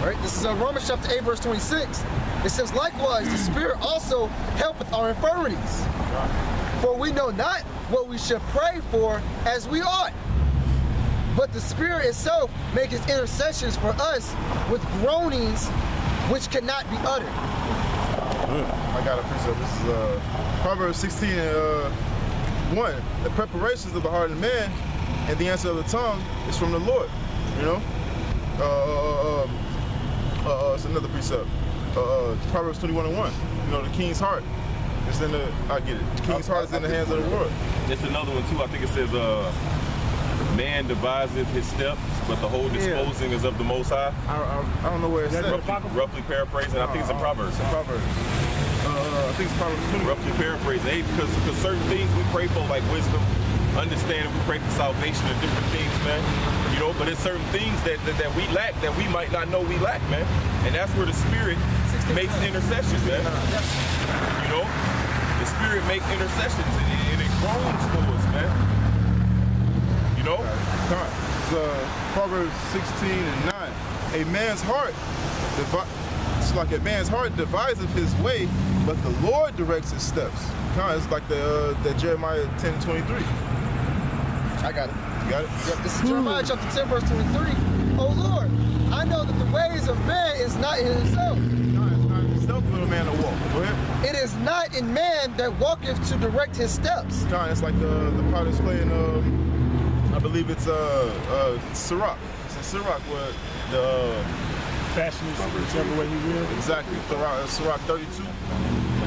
Right? This is uh, Romans chapter 8, verse 26. It says, Likewise, the Spirit also helpeth our infirmities. For we know not what we should pray for as we ought. But the Spirit itself maketh intercessions for us with groanings which cannot be uttered. I got a precept. This is uh, Proverbs 16 and uh, 1. The preparations of the heart of man and the answer of the tongue is from the Lord. You know? Uh, uh, uh, uh, it's another precept. Uh, uh, Proverbs 21 and 1. You know, the king's heart is in the, I get it. The king's heart is in the hands of the Lord. It's another one too. I think it says, uh, "Man deviseth his steps, but the whole Yeah. disposing is of the Most High." I, I, I don't know where it's Is that at. the Roughly paraphrasing, I think it's in Proverbs. Proverbs. Uh, I think it's Proverbs 20. Roughly paraphrasing, hey, because because certain things we pray for, like wisdom, understanding, we pray for salvation and different things, man. You know, but it's certain things that, that that we lack that we might not know we lack, man. And that's where the Spirit makes intercessions, man. You know, the Spirit makes intercessions and it, and it groans for us, man. You know. Come on. Uh, Proverbs 16 and 9. A man's heart, it's like a man's heart deviseth his way, but the Lord directs his steps. Come on, it's like the, uh, the Jeremiah 10 and 23. I got it. Got it? Yep, this is Jeremiah chapter 10, verse 23. Oh Lord, I know that the ways of man is not in himself. No, it's not himself for a man to walk. Go ahead. It is not in man that walketh to direct his steps. Come it's like the, the potter's clay in, um, I believe it's uh, uh, Sirach. It's in Sirach where the, uh, Fashion is whichever way you will. exactly, Sirach, uh, Sirach 32,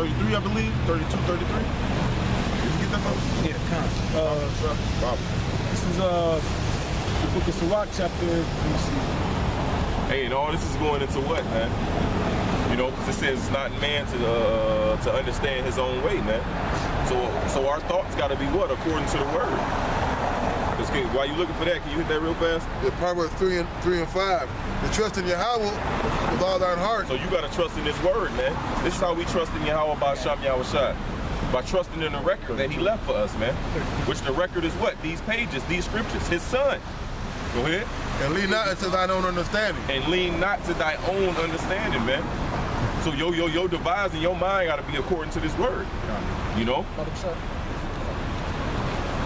33, I believe, 32, 33. Did you get that from? Yeah, con. Uh, Wow. This is uh, the book of Sirach, chapter. Let see. Hey, and all this is going into what, man? You know, 'cause it says it's not man to uh, to understand his own way, man. So so our thoughts got to be what according to the word. Let's get, while you looking for that, can you hit that real fast? The Proverbs 3 and 3 and 5. To trust in Yahweh with all thine heart. So you got to trust in His word, man. This is how we trust in Yahweh by Sham Yahushua. By trusting in the record that He left for us, man. Which the record is what? These pages, these scriptures, His Son. Go ahead. And lean not into thine own understanding. and lean not to thy own understanding, man. So yo yo yo devising your mind got to be according to this word. You know. Hold up, sir.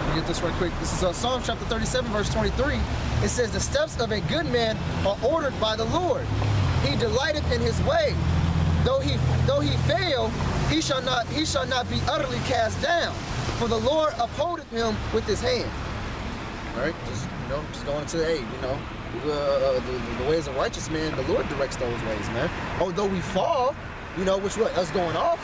Let me get this right quick. This is uh, Psalm chapter 37, verse 23. It says, The steps of a good man are ordered by the Lord. He delighteth in his way. Though he though he fail, he shall not he shall not be utterly cast down. For the Lord upholdeth him with his hand. All right, just you know, just going to hey, you know, uh, the, the ways of righteous man, the Lord directs those ways, man. Although we fall, you know, which what us going off,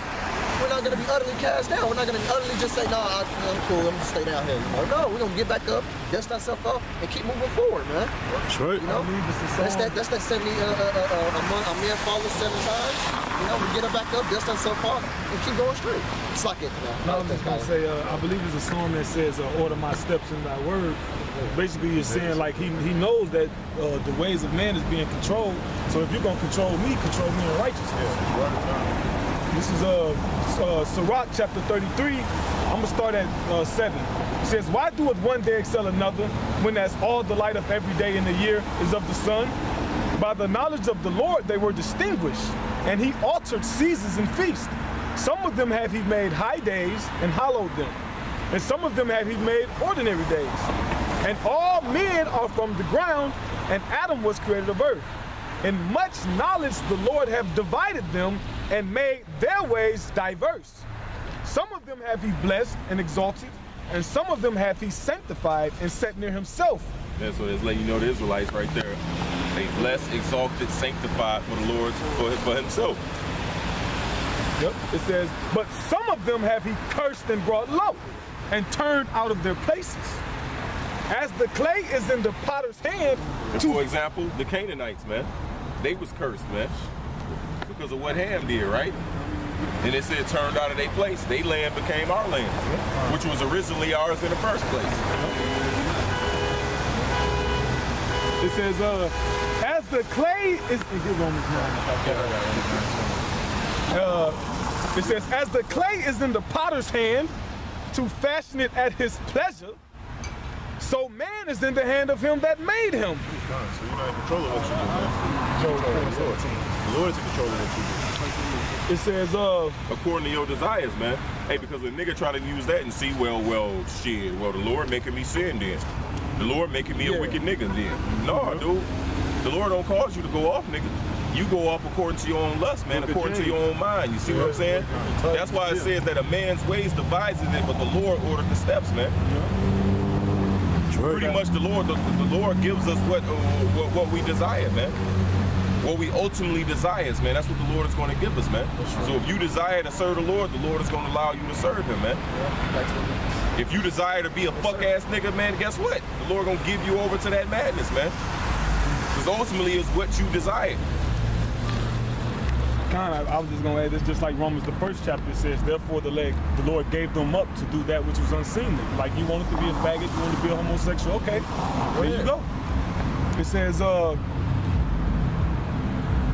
we're not gonna be utterly cast down. We're not gonna utterly just say, "No, I, I'm cool. I'm gonna stay down here." You know, no, we're gonna get back up, dust ourselves off, and keep moving forward, man. That's right. You know, I believe that's that. That's that seventy. Uh, uh, uh, uh, a month, a man falls seven times. You know, we get up back up, dust so far and keep going straight. It's like it, man. No, I'm just gonna say, uh, I believe it's a song that says, uh, "Order my steps in Thy word." Basically, you're saying like he he knows that uh, the ways of man is being controlled. So if you're gonna control me, control me in righteousness. This is uh, uh Sirach chapter 33. I'm gonna start at uh, seven. It says, "Why doeth one day excel another, when as all the light of every day in the year is of the sun? By the knowledge of the Lord they were distinguished, and He altered seasons and feasts. Some of them have He made high days and hallowed them, and some of them have He made ordinary days. And all men are from the ground, and Adam was created of earth. In much knowledge the Lord have divided them and made their ways diverse. Some of them have he blessed and exalted, and some of them have he sanctified and set near himself. That's what it's letting you know the Israelites right there. They blessed, exalted, sanctified for the Lord for, for Himself. Yep. It says, but some of them have he cursed and brought low, and turned out of their places. As the clay is in the potter's hand, And for example, the Canaanites, man, they was cursed, man, because of what Ham did, right? And it said turned out of their place. They land became our land, which was originally ours in the first place. It says, uh, as the clay is get Romans 9. Uh, it says, as the clay is in the potter's hand to fashion it at his pleasure, So man is in the hand of him that made him. So you're not in control of what you do, man. Control of the Lord. The Lord in control of what you do. It says, uh, according to your desires, man. Hey, because a nigga try to use that and see, well, well, shit, well, the Lord making me sin then. The Lord making me Yeah. a wicked nigga then. No, dude. The Lord don't cause you to go off, nigga. You go off according to your own lust, man, Look according to your own mind. You see what I'm saying? That's why it says that a man's ways devises it, but the Lord ordered the steps, man. Pretty much the Lord, the, the Lord gives us what, uh, what what we desire, man. What we ultimately desires, man. That's what the Lord is going to give us, man. So if you desire to serve the Lord, the Lord is going to allow you to serve Him, man. If you desire to be a fuck ass nigga, man, guess what? The Lord gonna give you over to that madness, man. Because ultimately, it's what you desire. kind of, I was just gonna add this, just like Romans, the first chapter says, therefore the leg, the Lord gave them up to do that which was unseemly. Like you wanted to be a faggot, you wanted to be a homosexual, okay, there you go. It says, uh,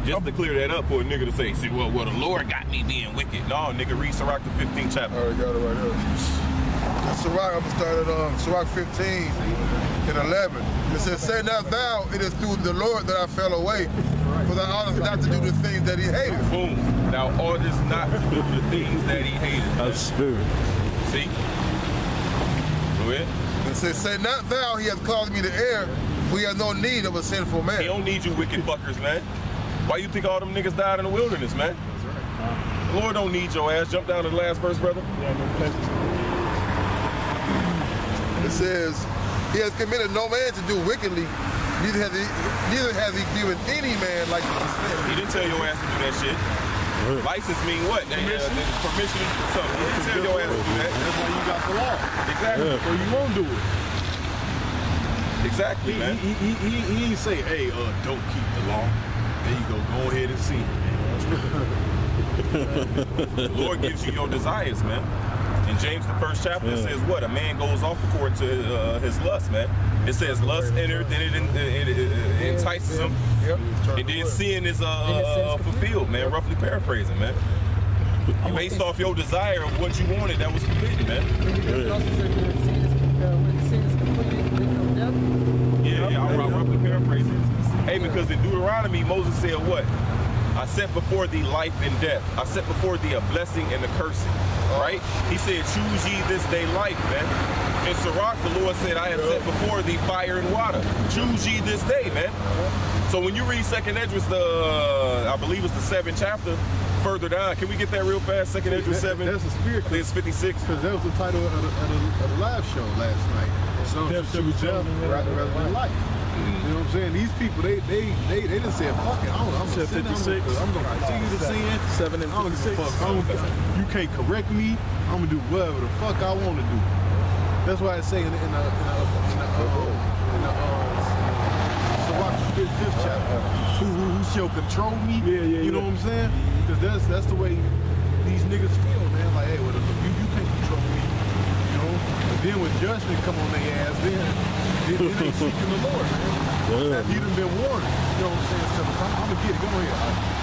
Just to clear that up for a nigga to say, see, well, well, the Lord got me being wicked. No, nigga, read Sirach the 15th I chapter. already got it right here. Sirach, I'm gonna start at um, Sirach 15 and 11. It says, Say not thou, it is through the Lord that I fell away, for thou oughtest not to do the things that he hated. Boom. Now, oughtest not to do the things that he hated. A spirit. See? Go ahead. It says, Say not thou, he hath caused me to err, for he has no need of a sinful man. He man. don't need you wicked fuckers, man. Why you think all them niggas died in the wilderness, man? The Lord don't need your ass. Jump down to the last verse, brother. yeah, no pleasure. It says, He has committed no man to do wickedly, neither has he, neither has he given any man like to sin. He didn't tell your ass to do that shit. License mean what? They, uh, they- permission to do something. He didn't tell your ass to do that. That's why you got the law. Exactly. So you won't do it. Exactly, He, man. he, he, he, he ain't say, hey, uh, don't keep the law. There you go. Go ahead and sin. The Lord gives you your desires, man. In James, the first chapter, it says what? A man goes off according to uh, his lust, man. It says lust entered, then it, it, it, it entices him, and then sin is uh, uh, fulfilled, man. Roughly paraphrasing, man. Based off your desire of what you wanted, that was forbidden, man. It also says when sin is, when sin is completely become death. Yeah, yeah, I'm, I'm roughly paraphrasing. Hey, because in Deuteronomy, Moses said what? I set before thee life and death. I set before thee a blessing and a cursing. Right? He said, choose ye this day life, man. In Sirach, the Lord said, I have set before thee fire and water. Choose ye this day, man. So when you read Second Esdras, the I believe it's the seventh chapter, further down. Can we get that real fast? Second Esdras That- seven. that's the spirit. I it's 56. Because that was the title of the, of the, of the live show last night. So Death shall choose be death chosen rather, rather than life. You know what I'm saying? These people, they they they, they didn't say fuck it. I'm, I'm gonna sin. 56. I'm gonna continue to sin. Seven and I don't give a fuck. I don't- you can't correct me. I'm gonna do whatever the fuck I want to do. That's why I say in the in the in the, in the, uh, in the uh, Sirach fifth, fifth chapter, who, who, who shall control me? Yeah, yeah, You know yeah. what I'm saying? Because that's that's the way these niggas feel, man. Like, hey, well, you you can't control me. You know. But then when judgment come on their ass, then then they ain't seeking the Lord, man. Yeah. After you done been warned. You know what I'm saying? So I'm, I'm gonna get it. Go ahead.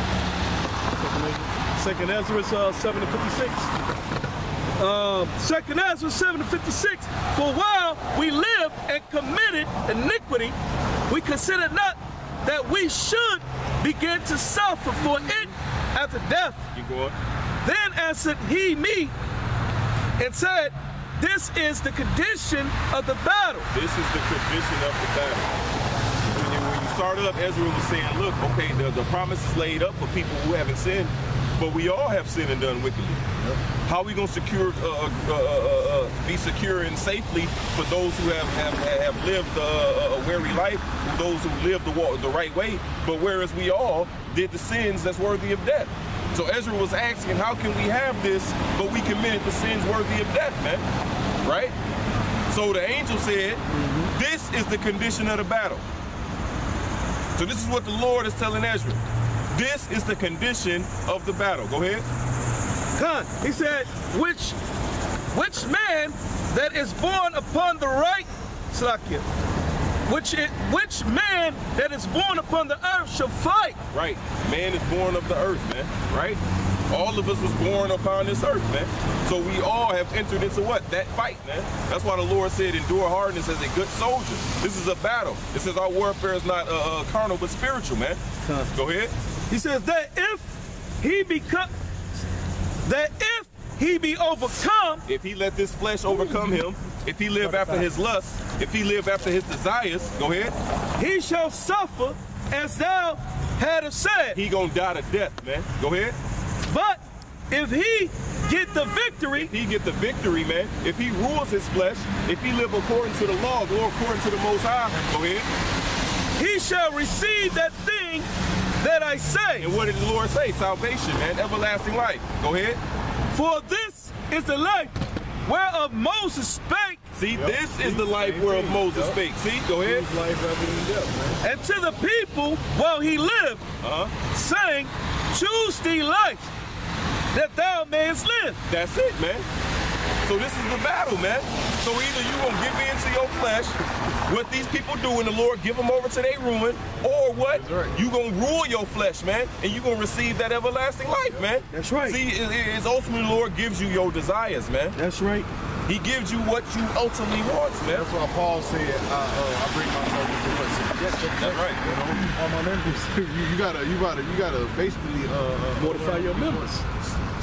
Second Ezra uh, 7 to 56. um, Second Ezra 7 to 56. For while we lived and committed iniquity, we considered not that we should begin to suffer for it after death. Going. Then answered he me and said, This is the condition of the battle. This is the condition of the battle. When you, when you started up, Ezra was saying, look, okay, the, the promise is laid up for people who haven't sinned, but we all have sinned and done wickedly. How are we going to secure, uh, uh, uh, uh, be secure and safely for those who have have, have lived uh, a weary life, those who lived the, the right way, but whereas we all did the sins that's worthy of death. So Ezra was asking, how can we have this, but we committed the sins worthy of death, man? Right? So the angel said, This is the condition of the battle. So this is what the Lord is telling Ezra. This is the condition of the battle. Go ahead. Con, he said, which which man that is born upon the right Slakia, which it, which man that is born upon the earth shall fight? Right. Man is born of the earth, man. Right? All of us was born upon this earth, man. So we all have entered into what? That fight, man. That's why the Lord said, endure hardness as a good soldier. This is a battle. It says our warfare is not uh, uh, carnal, but spiritual, man. Go ahead. He says that if he become that if he be overcome, If he let this flesh overcome him, if he live after his lusts, if he live after his desires, go ahead. he shall suffer as thou hadst said. He gonna die to death, man. Go ahead. But if he get the victory, He get the victory, man. If he rules his flesh, if he live according to the law, go according to the Most High, go ahead. he shall receive that thing that I say. And what did the Lord say? Salvation, man. Everlasting life. Go ahead. For this is the life whereof Moses spake, See, this is the life whereof Moses spake. See, go ahead. Life death, man. and to the people while he lived, Uh-huh. saying, Choose thee life, that thou mayest live. That's it, man. So this is the battle, man. So either you gonna give in to your flesh, what these people do in the Lord, give them over to their ruin, or what? You gonna rule your flesh, man, and you gonna receive that everlasting life, man. That's right. See, it- it- it's ultimately the Lord gives you your desires, man. That's right. He gives you what you ultimately want, man. That's why Paul said, uh, uh, "I bring myself into what subjection." That's right. You know, all my members. you, you gotta, you gotta, you gotta basically uh, uh, Mortify your members.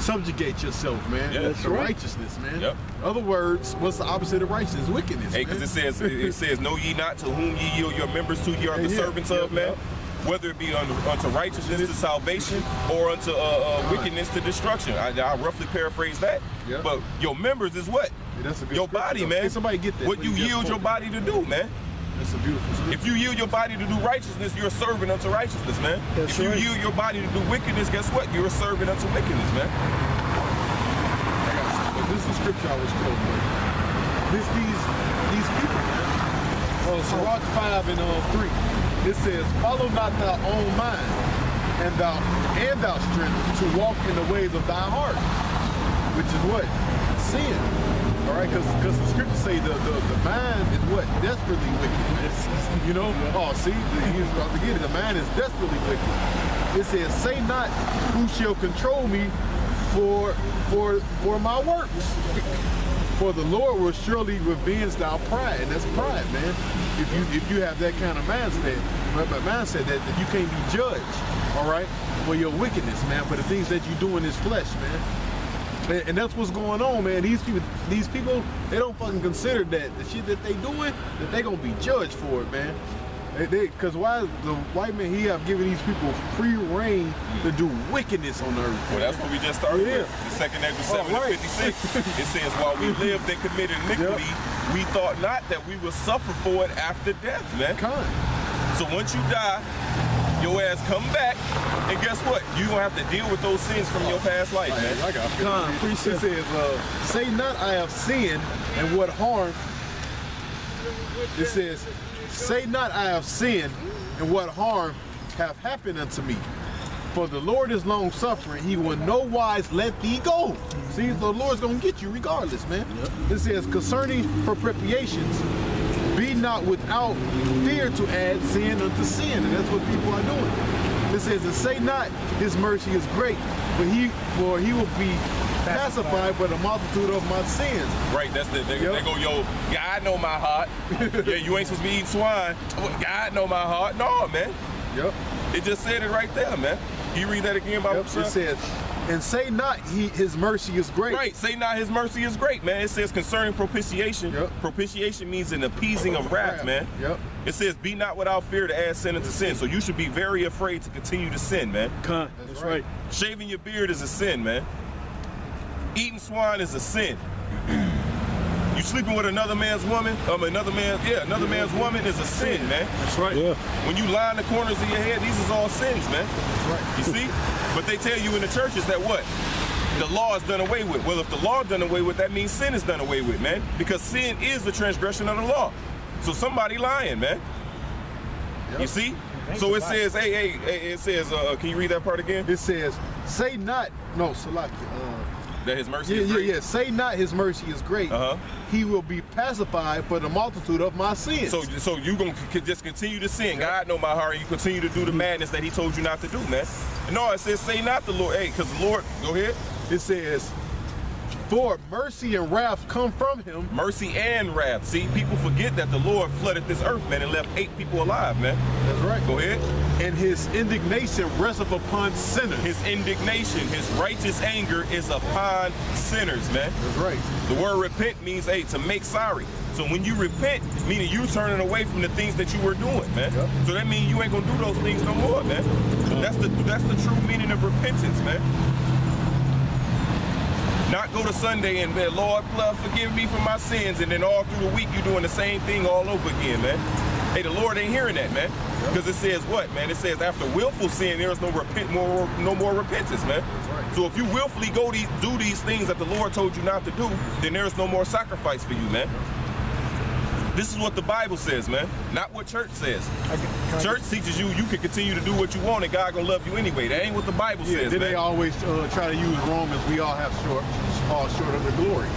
Subjugate yourself, man. Yeah, that's to right. righteousness, man. Yep. Other words, what's the opposite of righteousness? Wickedness. Hey, because it says, it says, know ye not to whom ye yield your members to, ye are the Yeah, servants of, man. Whether it be unto, unto righteousness to salvation or unto uh, uh, wickedness to destruction. I, I roughly paraphrase that. Yeah. But your members is what? Yeah, that's a good your body, though. man. Hey, somebody get that, What you yield your body to do, man. That's a beautiful. Scripture. If you yield your body to do righteousness, you're a servant unto righteousness, man. That's if you right. yield your body to do wickedness, guess what? You're a servant unto wickedness, man. But this is the scripture I was quoting. This these these people, man. Uh, Sirach five and uh, three. It says, "Follow not thy own mind, and thou and thou strength to walk in the ways of thy heart," which is what sin. All right, because because the scriptures say the, the the mind is what desperately wicked. You know? Oh, see, the, he's about to get it. The mind is desperately wicked. It says, "Say not, who shall control me, for for for my works." For the Lord will surely revenge thy pride, and that's pride, man. If you if you have that kind of mindset, but mindset that, that you can't be judged, all right, for your wickedness, man, for the things that you do in this flesh, man. And, and that's what's going on, man. These people, these people, they don't fucking consider that the shit that they doing, that they gonna be judged for it, man. They, they, cause why the white man he have given these people free reign to do wickedness on earth. Well, that's what we just started Yeah. with. The second Ezra Oh, 7 right. 56. it says, while we lived and committed iniquity, we thought not that we would suffer for it after death, man. Con. So once you die, your ass come back, and guess what? You're going to have to deal with those sins from your past life, man. I got Con, It says, uh, say not I have sinned and what harm. It says, say not I have sinned and what harm have happened unto me. For the Lord is long suffering, he will no wise let thee go. See, the Lord's gonna get you regardless, man. It says, concerning appropriations, be not without fear to add sin unto sin. And that's what people are doing. It says, and say not his mercy is great, but he for he will be pacified by the multitude of my sins. Right, that's the, they, Yep. they go, yo, God know my heart. yeah, you ain't supposed to be eating swine. God know my heart. No, man. Yep. It just said it right there, man. Can you read that again, Bible? Yep. It says, and say not he his mercy is great. Right, say not his mercy is great, man. It says concerning propitiation. Yep. Propitiation means an appeasing of wrath, man. Yep. It says, be not without fear to add sin into sin. So you should be very afraid to continue to sin, man. Con, that's right. Shaving your beard is a sin, man. Eating swine is a sin. You sleeping with another man's woman, um, another man, yeah, another man's woman is a sin, man. That's right. Yeah. When you line the corners of your head, these is all sins, man. That's Right. You see? But they tell you in the churches that what? The law is done away with. Well, if the law is done away with, that means sin is done away with, man. Because sin is the transgression of the law. So somebody lying, man. Yep. You see? So it says, hey, hey, hey, it says, uh, can you read that part again? It says, say not, no, Salaki, uh, That his mercy Yeah, is great. yeah. Say not his mercy is great. Uh-huh. He will be pacified for the multitude of my sins. So, so you gonna just continue to sin. God know my heart. You continue to do the madness that He told you not to do, man. No, it says say not the Lord. Hey, cause the Lord, go ahead. it says, For mercy and wrath come from him. Mercy and wrath. See, people forget that the Lord flooded this earth, man, and left eight people alive, man. That's right. Go ahead. And his indignation resteth upon sinners. His indignation, his righteous anger is upon sinners, man. That's right. The word repent means, hey, to make sorry. So when you repent, meaning you turning away from the things that you were doing, man. Yep. So that means you ain't gonna do those things no more, man. That's the that's the true meaning of repentance, man. Not go to Sunday and be, Lord, Lord, forgive me for my sins, and then all through the week you're doing the same thing all over again, man. Hey, the Lord ain't hearing that, man. Because it says what, man? It says after willful sin, there is no repent more no more repentance, man. So if you willfully go to do these things that the Lord told you not to do, then there is no more sacrifice for you, man. This is what the Bible says, man. Not what church says. Church teaches you you can continue to do what you want and God gonna love you anyway. That ain't what the Bible Yeah, says, then man. they always uh, try to use Romans. We all have short, fall short of the glory,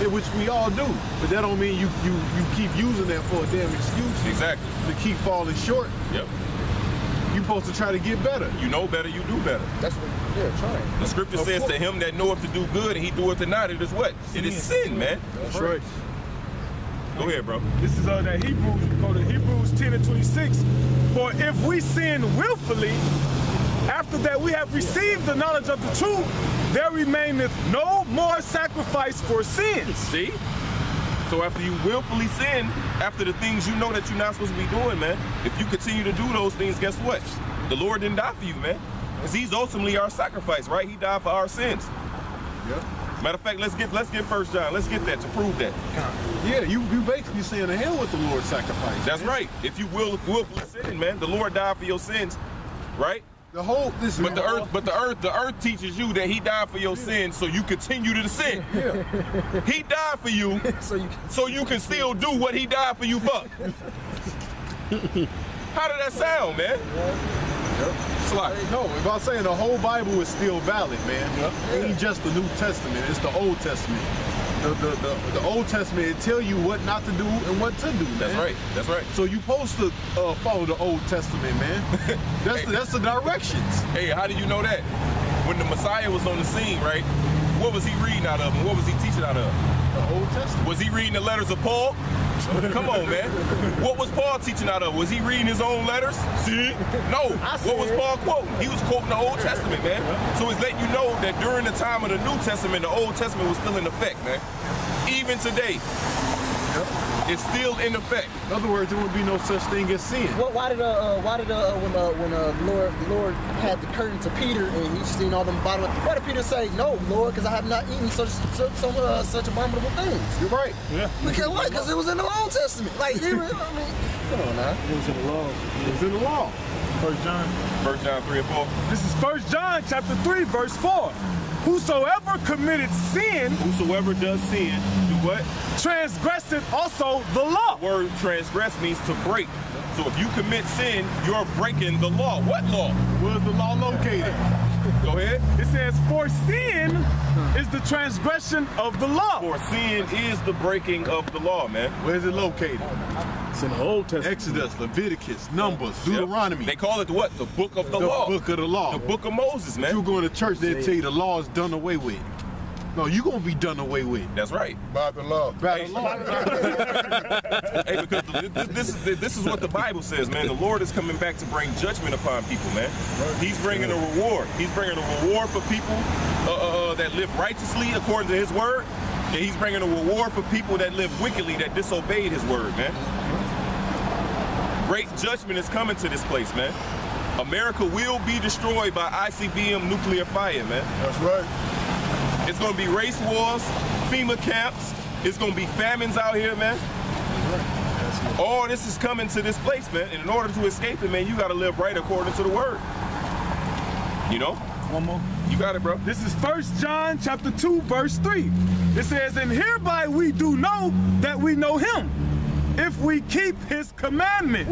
Yeah, which we all do. But that don't mean you you you keep using that for a damn excuse Exactly. to keep falling short. Yep. You're supposed to try to get better. You know better, you do better. That's what they're trying. The scripture Of says course. to him that knoweth to do good and he doeth it not, it is what? It is sin, man. That's right. Go ahead, bro. This is uh, that Hebrews, go to Hebrews 10 and 26. For if we sin willfully, after that we have received the knowledge of the truth, there remaineth no more sacrifice for sins. See? So after you willfully sin, after the things you know that you're not supposed to be doing, man, if you continue to do those things, guess what? The Lord didn't die for you, man. Because he's ultimately our sacrifice, right? He died for our sins. Yep. Matter of fact, let's get let's get first John. Let's get that to prove that. Yeah, you you basically saying the hell with the Lord's sacrifice. That's man. right. If you will willfully sin, man, the Lord died for your sins, right? The whole this But the earth, but the earth, the earth teaches you that he died for your sins, so you continue to sin. Yeah. He died for you, So you can so you can still do what he died for you for. How did that sound, man? Slide. No, if I'm saying the whole Bible is still valid, man. It ain't just the New Testament, it's the Old Testament. The, the, the, the Old Testament, it tell you what not to do and what to do, man. That's right. That's right. So you supposed to uh, follow the Old Testament, man. That's the, that's the directions. Hey, how do you know that? When the Messiah was on the scene, right? What was he reading out of, and what was he teaching out of? The Old Testament. Was he reading the letters of Paul? Come on, man. What was Paul teaching out of? Was he reading his own letters? See? No. What was. Paul quoting? He was quoting the Old Testament, man. So it's letting you know that during the time of the New Testament, the Old Testament was still in effect, man. Even today, it's still in effect. In other words, there would be no such thing as sin. What, why did uh, uh why did uh when uh when uh Lord Lord had the curtain to Peter and he seen all them bottom why did Peter say no Lord because I have not eaten such such some, uh, such abominable things You're right. Yeah. because what because it was in the Old Testament like he was- I mean come on now It was in the law. It was in the law. First John. First John 3 and 4. This is First John chapter 3, verse 4. Whosoever committed sin Whosoever does sin, do what? transgresseth also the law. Word transgress means to break. So if you commit sin, you're breaking the law. What law? Where's the law located? Go ahead. It says, For sin is the transgression of the law. For sin is the breaking of the law, man. Where's it located? It's in the Old Testament. Exodus, Leviticus, Numbers, Yep. Deuteronomy. They call it the what? The book of the, the law. book of the law. The book of Moses, If you man. go to church, they tell you the law is done away with. No, you gonna be done away with. That's right. By the law. By the law. Hey, because the, this, this is this is what the Bible says, man. The Lord is coming back to bring judgment upon people, man. He's bringing a reward. He's bringing a reward for people uh, uh, uh, that live righteously according to His word, and He's bringing a reward for people that live wickedly, that disobeyed His word, man. Great judgment is coming to this place, man. America will be destroyed by ICBM nuclear fire, man. That's right. It's gonna be race wars, FEMA camps. It's gonna be famines out here, man. All this is coming to this place, man. And in order to escape it, man, you gotta live right according to the word. You know? One more. You got it, bro. This is First John chapter 2, verse 3. It says, And hereby we do know that we know him, if we keep his commandments.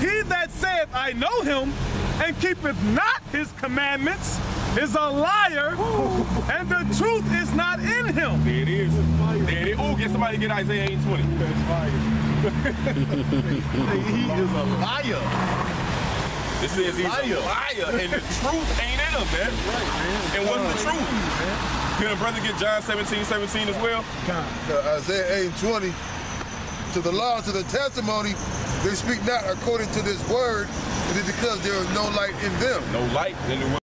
He that saith, I know him, and keepeth not his commandments, is a liar, and the truth is not in him. There it is. There it is. Oh, get somebody to get Isaiah 8:20. he is a liar. This is he's a liar, and the truth ain't in him, man. And what's the truth? Can a brother get John 17, 17 as well? Uh, Isaiah 8 and 20. To the law, to the testimony, they speak not according to this word. It is because there is no light in them. No light in the